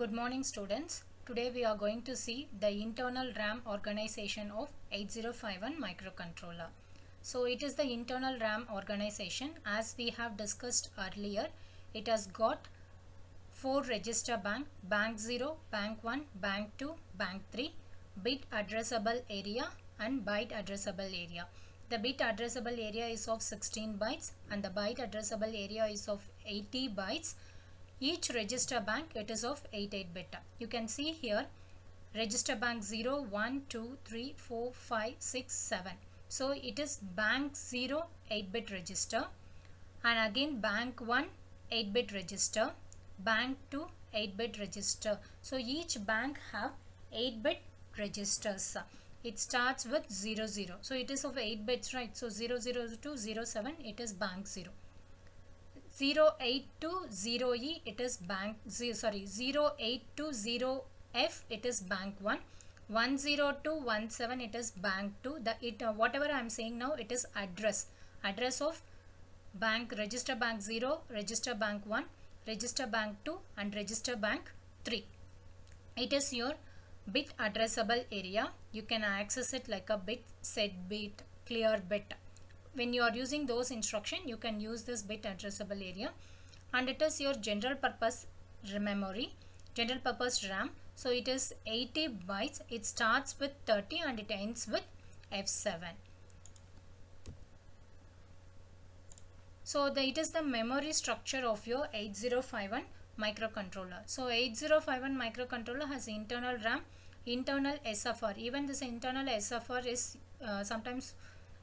Good morning students. Today we are going to see the internal RAM organization of 8051 microcontroller. So it is the internal RAM organization as we have discussed earlier. It has got 4 register bank, bank 0, bank 1, bank 2, bank 3, bit addressable area and byte addressable area. The bit addressable area is of 16 bytes and the byte addressable area is of 80 bytes each register bank it is of 88 bit. You can see here register bank 0, 1, 2, 3, 4, 5, 6, 7. So it is bank 0 8 bit register and again bank 1 8 bit register, bank 2 8 bit register. So each bank have 8 bit registers. It starts with 00. So it is of 8 bits right. So 00 to 07 it is bank 0. 08 to 0E it is bank 0 sorry 08 to 0F it is bank 1 10 to 17 it is bank 2 the it uh, whatever I am saying now it is address. Address of bank register bank 0 register bank 1 register bank 2 and register bank 3 it is your bit addressable area. You can access it like a bit set bit clear bit when you are using those instruction you can use this bit addressable area. And it is your general purpose memory general purpose RAM. So it is 80 bytes. It starts with 30 and it ends with F7 so the, it is the memory structure of your 8051 microcontroller. So 8051 microcontroller has internal RAM internal SFR even this internal SFR is uh, sometimes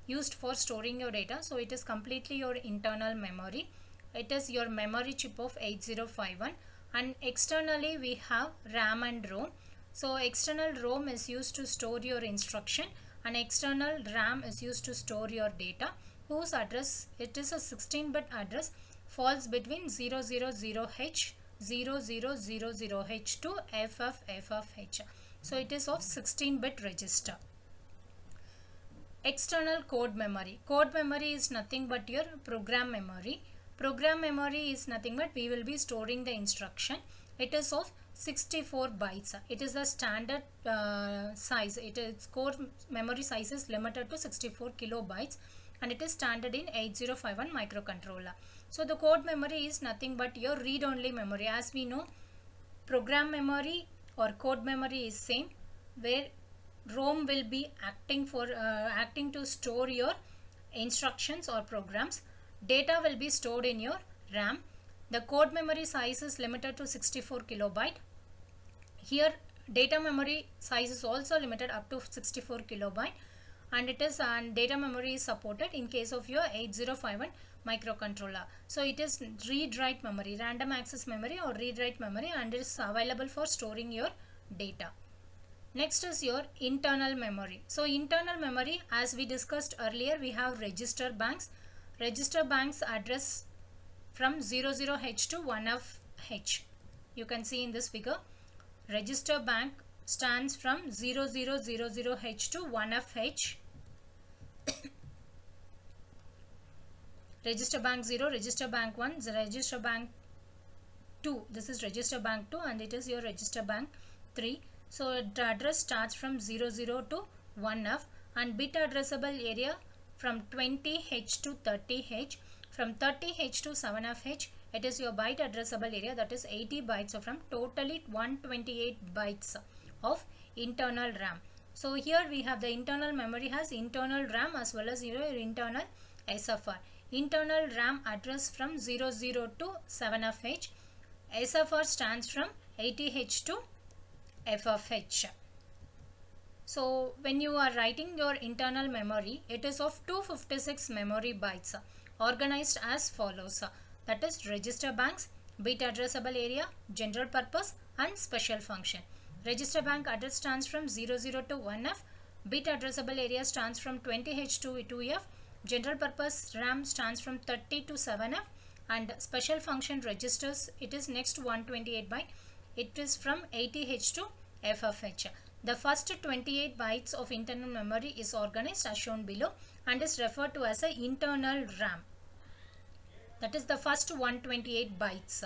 used for storing your data. So it is completely your internal memory. It is your memory chip of 8051 and externally we have RAM and ROM. So external ROM is used to store your instruction and external RAM is used to store your data. Whose address? It is a 16 bit address. Falls between 000H 0000H to FFFFH so it is of 16 bit register external code memory. Code memory is nothing but your program memory. Program memory is nothing but we will be storing the instruction. It is of 64 bytes. It is a standard uh, size. It is core memory size is limited to 64 kilobytes and it is standard in 8051 microcontroller. So the code memory is nothing but your read only memory. As we know program memory or code memory is same where ROM will be acting for uh, acting to store your instructions or programs. Data will be stored in your RAM. The code memory size is limited to 64 kilobyte. Here data memory size is also limited up to 64 kilobyte and it is and data memory is supported in case of your 8051 microcontroller. So it is read write memory, random access memory or read write memory and it is available for storing your data. Next is your internal memory. So internal memory as we discussed earlier we have register banks. Register banks address from 00H to 1F You can see in this figure register bank stands from 0000H to 1FH. register bank 0, register bank 1, register bank 2. This is register bank 2 and it is your register bank 3 so the address starts from 00 to 1F and bit addressable area from 20H to 30H. From 30H to 7FH it is your byte addressable area that is 80 bytes so from totally 128 bytes of internal RAM. So here we have the internal memory has internal RAM as well as your internal SFR. Internal RAM address from 00 to 7FH. SFR stands from 80H to f of h. So when you are writing your internal memory, it is of 256 memory bytes uh, organized as follows. Uh, that is register banks, bit addressable area, general purpose and special function. Register bank address stands from 00 to 1F, bit addressable area stands from 20H to 2F, general purpose RAM stands from 30 to 7F and special function registers it is next 128 byte it is from 80H to FFH. The first 28 bytes of internal memory is organized as shown below and is referred to as a internal RAM. That is the first 128 bytes.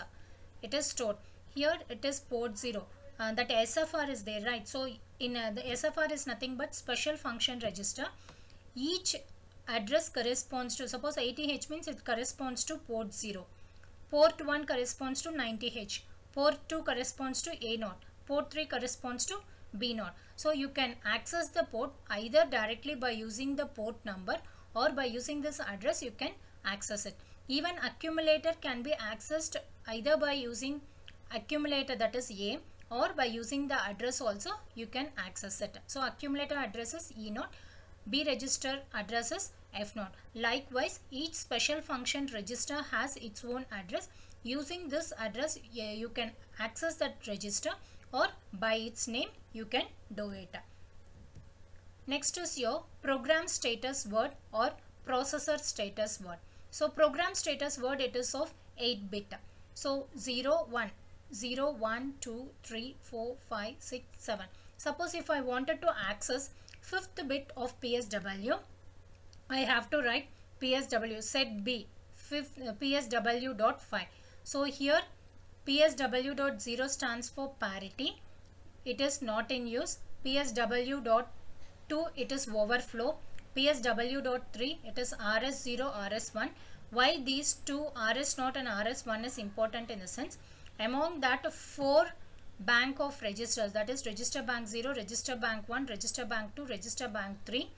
It is stored. here it is port 0 uh, that SFR is there right so in uh, the SFR is nothing but special function register each address corresponds to suppose 80H means it corresponds to port 0 port 1 corresponds to 90H port 2 corresponds to A0 port 3 corresponds to B0 so you can access the port either directly by using the port number or by using this address you can access it even accumulator can be accessed either by using accumulator that is A or by using the address also you can access it. So accumulator address is E0, B register address is F0. Likewise each special function register has its own address. Using this address you can access that register or by its name you can do it. Next is your program status word or processor status word. So program status word it is of 8 bit. So 0, 1, 0, 1, 2, 3, 4, 5, 6, 7. Suppose if I wanted to access fifth bit of PSW, I have to write PSW set B fifth PSW dot 5. So here PSW dot 0 stands for parity. It is not in use. PSW dot 2 it is overflow. PSW dot 3 it is RS0 RS1. Why these two RS0 and RS1 is important in the sense among that four bank of registers that is register bank 0 register bank 1 register bank 2 register bank 3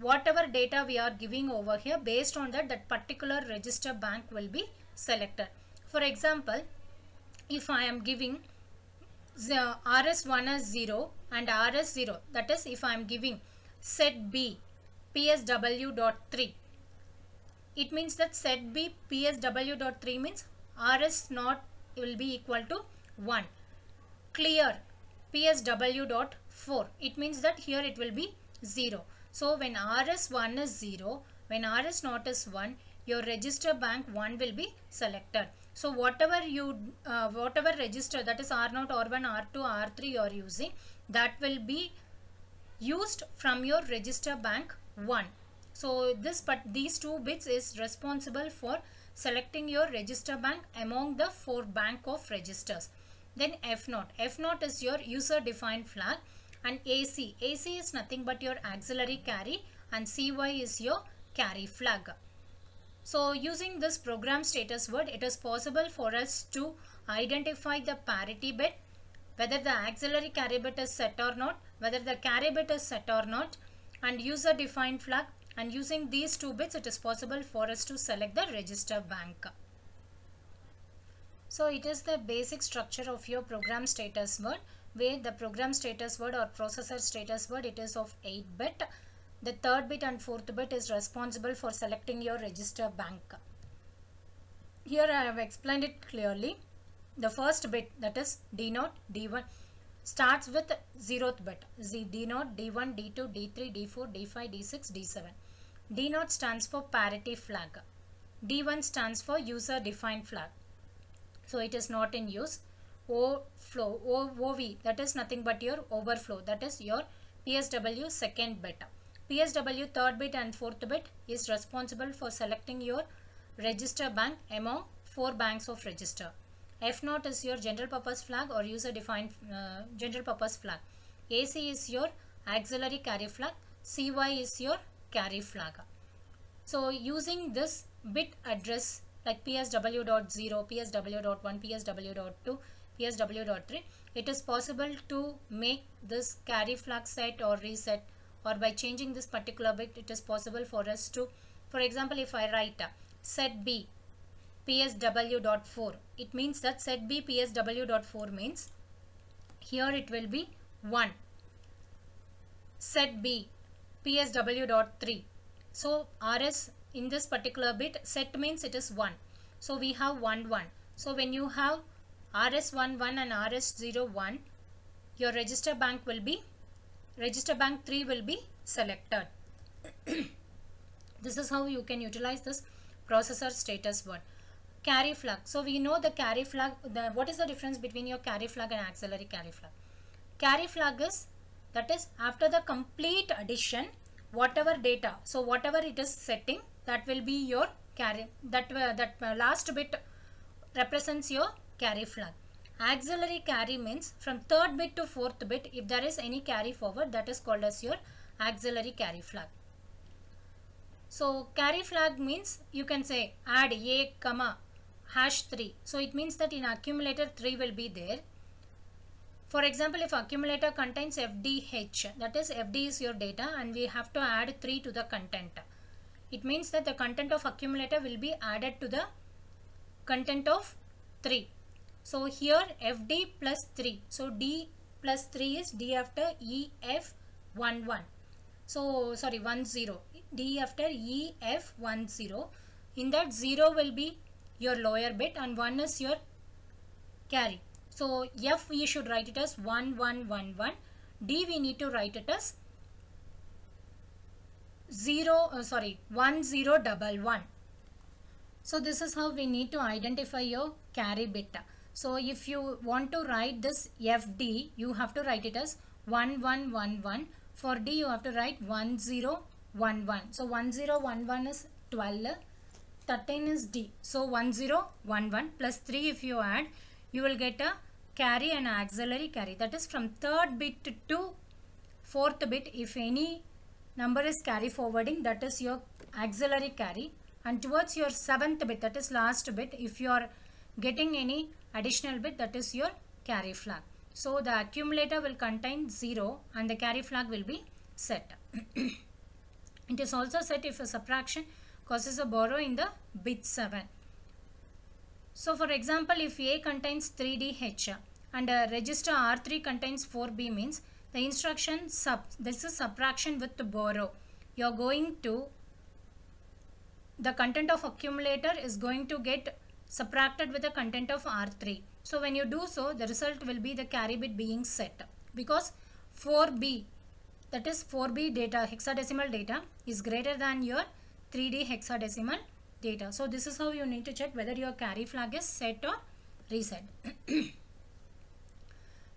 whatever data we are giving over here based on that that particular register bank will be selected for example if i am giving the rs1 as 0 and rs0 that is if i am giving set b psw dot 3 it means that set b psw dot 3 means rs not will be equal to 1 clear psw dot 4 it means that here it will be 0 so when rs1 is 0 when rs not is 1 your register bank 1 will be selected so whatever you uh, whatever register that is r0 r1 r2 r3 you are using that will be used from your register bank 1 so this but these two bits is responsible for selecting your register bank among the four bank of registers. Then F0. F0 is your user defined flag and AC. AC is nothing but your auxiliary carry and CY is your carry flag. So using this program status word, it is possible for us to identify the parity bit, whether the auxiliary carry bit is set or not, whether the carry bit is set or not, and user defined flag and using these two bits it is possible for us to select the register bank. So it is the basic structure of your program status word where the program status word or processor status word it is of 8 bit. The third bit and fourth bit is responsible for selecting your register bank. Here I have explained it clearly. The first bit that is D0, D1 starts with 0th bit Z, D0, D1, D2, D3, D4, D5, D6, D7. D0 stands for parity flag. D1 stands for user defined flag. So it is not in use. O flow, OV that is nothing but your overflow that is your PSW second bit. PSW third bit and fourth bit is responsible for selecting your register bank among four banks of register. F0 is your general purpose flag or user defined uh, general purpose flag. AC is your auxiliary carry flag. CY is your carry flag. So using this bit address like psw.0, psw.1, psw.2, psw.3, it is possible to make this carry flag set or reset or by changing this particular bit it is possible for us to, for example if I write uh, set B psw.4 it means that set b psw.4 means here it will be 1 set b psw.3 so rs in this particular bit set means it is 1 so we have 1 1 so when you have rs1 1 and rs0 1 your register bank will be register bank 3 will be selected this is how you can utilize this processor status word carry flag. So we know the carry flag, the, what is the difference between your carry flag and auxiliary carry flag? Carry flag is, that is after the complete addition, whatever data, so whatever it is setting, that will be your carry, that, uh, that uh, last bit represents your carry flag. Auxiliary carry means from third bit to fourth bit if there is any carry forward that is called as your auxiliary carry flag. So carry flag means you can say add a comma hash 3. So it means that in accumulator 3 will be there. For example, if accumulator contains FDH, that is FD is your data and we have to add 3 to the content. It means that the content of accumulator will be added to the content of 3. So here FD plus 3. So D plus 3 is D after EF 1 1. So sorry 1 0. D after EF 1 0. In that 0 will be your lower bit and 1 is your carry. So F we should write it as 1 1 1 1. D we need to write it as 0 uh, sorry 1 0 double 1. So this is how we need to identify your carry bit. So if you want to write this FD, you have to write it as 1111. For D, you have to write 1011. So 1011 is 12. 13 is D. So 1011 plus 3 if you add, you will get a carry and auxiliary carry. That is from third bit to fourth bit. If any number is carry forwarding, that is your auxiliary carry. And towards your seventh bit, that is last bit, if you are getting any additional bit that is your carry flag. So the accumulator will contain 0 and the carry flag will be set. it is also set if a subtraction causes a borrow in the bit 7. So for example if A contains 3DH and a register R3 contains 4B means the instruction sub this is subtraction with the borrow. You are going to the content of accumulator is going to get subtracted with the content of R3. So when you do so, the result will be the carry bit being set because 4B that is 4B data hexadecimal data is greater than your 3D hexadecimal data. So this is how you need to check whether your carry flag is set or reset.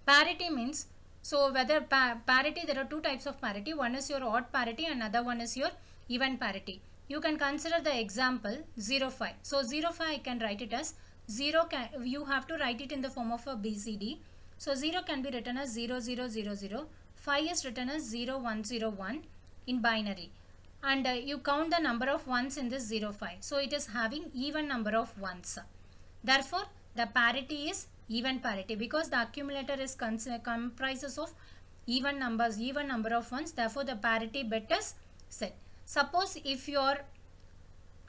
parity means so whether pa parity there are two types of parity one is your odd parity another one is your even parity you can consider the example 0 5 so 0 5 i can write it as 0 can you have to write it in the form of a bcd so 0 can be written as 0 0 0 0 5 is written as 0 1 0 1 in binary. And uh, you count the number of ones in this 0 5 so it is having even number of ones. Therefore the parity is even parity because the accumulator is comprises of even numbers even number of ones. Therefore the parity bit is set Suppose if you are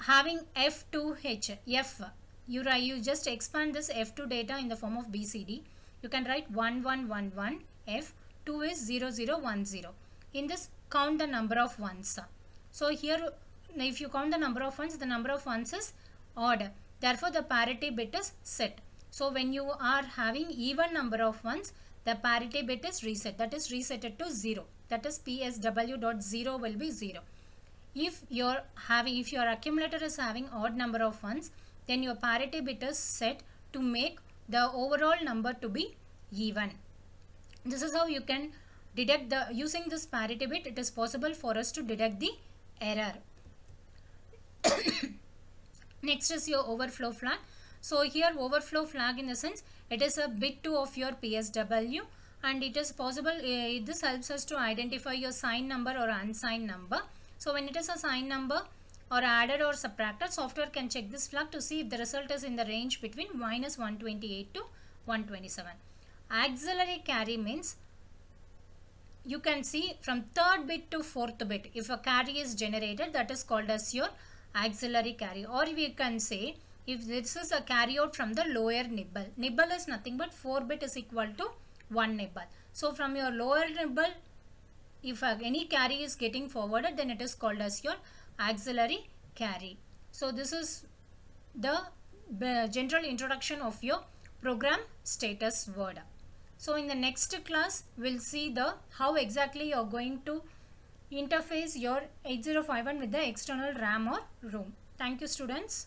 having F2H, F, you, you just expand this F2 data in the form of BCD. You can write 1111 F, 2 is 0010. In this, count the number of ones. So here, if you count the number of ones, the number of ones is odd. Therefore, the parity bit is set. So when you are having even number of ones, the parity bit is reset. That is resetted to 0. That is PSW dot 0 will be 0 if you're having if your accumulator is having odd number of ones then your parity bit is set to make the overall number to be even. This is how you can detect the using this parity bit it is possible for us to detect the error. Next is your overflow flag. So here overflow flag in the sense it is a bit 2 of your PSW and it is possible uh, this helps us to identify your sign number or unsigned number so when it is a signed number or added or subtracted, software can check this flag to see if the result is in the range between minus 128 to 127. Auxiliary carry means you can see from third bit to fourth bit if a carry is generated that is called as your auxiliary carry or we can say if this is a carry out from the lower nibble. Nibble is nothing but 4 bit is equal to 1 nibble. So from your lower nibble if uh, any carry is getting forwarded then it is called as your auxiliary carry. So this is the general introduction of your program status word. So in the next class we'll see the how exactly you're going to interface your 8051 with the external RAM or ROM. Thank you students.